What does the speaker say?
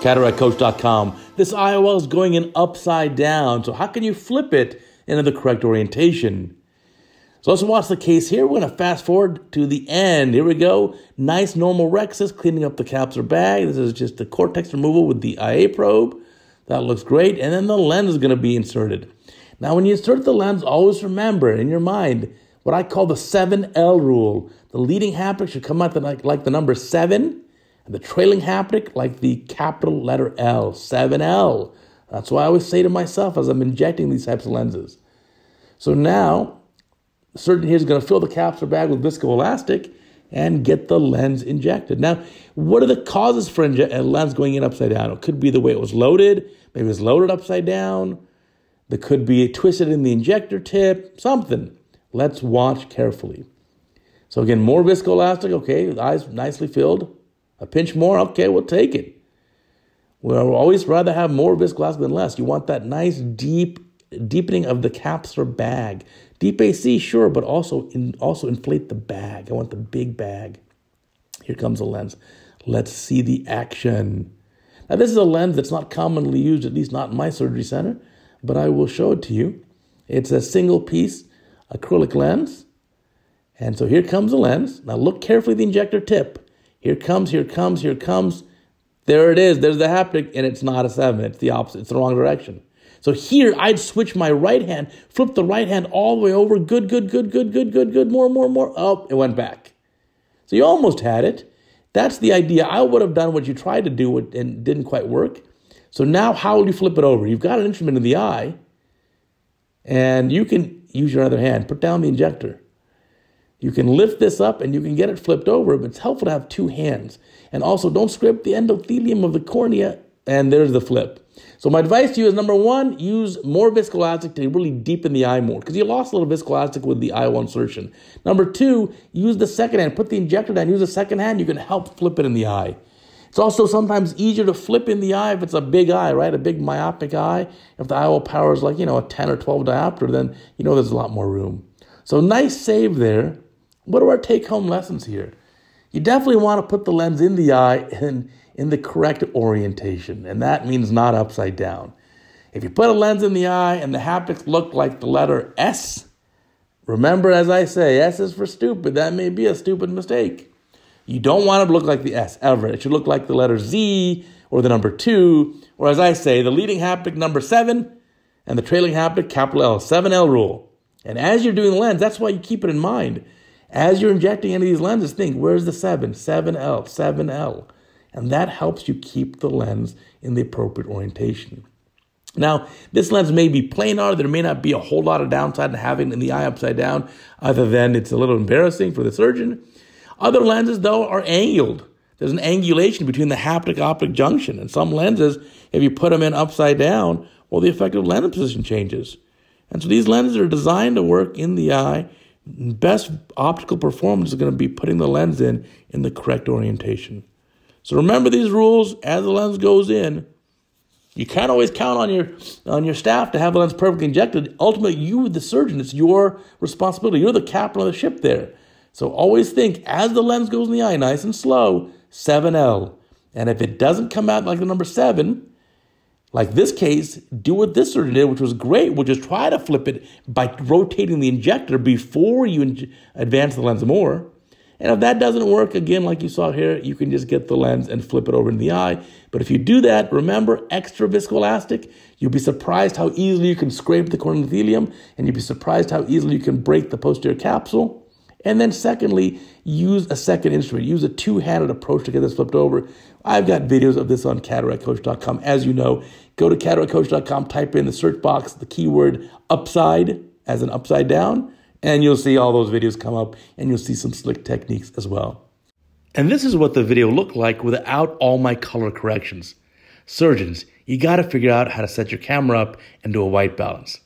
CataractCoach.com. This IOL is going in upside down, so how can you flip it into the correct orientation? So let's watch the case here. We're going to fast forward to the end. Here we go. Nice normal rhexis, cleaning up the capsular bag. This is just the cortex removal with the IA probe. That looks great. And then the lens is going to be inserted. Now, when you insert the lens, always remember in your mind what I call the 7L rule. The leading haptic should come out the, like, like the number 7, and the trailing haptic like the capital letter L, 7L. That's why I always say to myself as I'm injecting these types of lenses. So now, the surgeon here is going to fill the capsular bag with viscoelastic and get the lens injected. Now, what are the causes for inje- a lens going in upside down? It could be the way it was loaded. Maybe it was loaded upside down. There could be twisted in the injector tip, something. Let's watch carefully. So again, more viscoelastic, okay, eyes nicely filled. A pinch more, okay, we'll take it. We'll always rather have more viscoelastic than less. You want that nice deep deepening of the capsular bag. Deep AC, sure, but also in, also inflate the bag. I want the big bag. Here comes the lens. Let's see the action. Now, this is a lens that's not commonly used, at least not in my surgery center, but I will show it to you. It's a single piece acrylic lens. And so here comes the lens. Now look carefully the injector tip. Here comes, here comes, here comes. There it is. There's the haptic, and it's not a seven. It's the opposite. It's the wrong direction. So here, I'd switch my right hand, flip the right hand all the way over. Good, good, good, good, good, good, good. More, more, more. Oh, it went back. So you almost had it. That's the idea. I would have done what you tried to do and didn't quite work. So now, how will you flip it over? You've got an instrument in the eye, and you can use your other hand. Put down the injector. You can lift this up and you can get it flipped over, but it's helpful to have two hands. And also, don't scrape the endothelium of the cornea, and there's the flip. So my advice to you is number one, use more viscoelastic to really deepen the eye more because you lost a little viscoelastic with the IOL insertion. Number two, use the second hand. Put the injector down. Use the second hand. You can help flip it in the eye. It's also sometimes easier to flip in the eye if it's a big eye, right? A big myopic eye. If the IOL power is like, you know, a 10 or 12 diopter, then you know there's a lot more room. So nice save there. What are our take home lessons here? You definitely want to put the lens in the eye and in the correct orientation, and that means not upside down. If you put a lens in the eye and the haptics look like the letter S, remember as I say, S is for stupid. That may be a stupid mistake. You don't want it to look like the S ever. It should look like the letter Z or the number 2, or as I say, the leading haptic number 7 and the trailing haptic capital L, 7L rule. And as you're doing the lens, that's why you keep it in mind. As you're injecting of these lenses, think, where's the 7? 7L, 7L and that helps you keep the lens in the appropriate orientation. Now, this lens may be planar. There may not be a whole lot of downside to having in the eye upside down, other than it's a little embarrassing for the surgeon. Other lenses, though, are angled. There's an angulation between the haptic optic junction. And some lenses, if you put them in upside down, well, the effective lens position changes. And so these lenses are designed to work in the eye. Best optical performance is going to be putting the lens in in the correct orientation. So remember these rules as the lens goes in. You can't always count on your on your staff to have the lens perfectly injected. Ultimately, you, the surgeon, it's your responsibility. You're the captain of the ship there. So always think as the lens goes in the eye, nice and slow, 7L. And if it doesn't come out like the number seven, like this case, do what this surgeon did, which was great, which is try to flip it by rotating the injector before you advance the lens more. And if that doesn't work, again, like you saw here, you can just get the lens and flip it over in the eye. But if you do that, remember extra viscoelastic. You'll be surprised how easily you can scrape the corneal endothelium, and you'll be surprised how easily you can break the posterior capsule. And then, secondly, use a second instrument. Use a two handed approach to get this flipped over. I've got videos of this on cataractcoach.com. As you know, go to cataractcoach.com, type in the search box the keyword upside as an upside down and you'll see all those videos come up and you'll see some slick techniques as well. And this is what the video looked like without all my color corrections. Surgeons, you got to figure out how to set your camera up and do a white balance.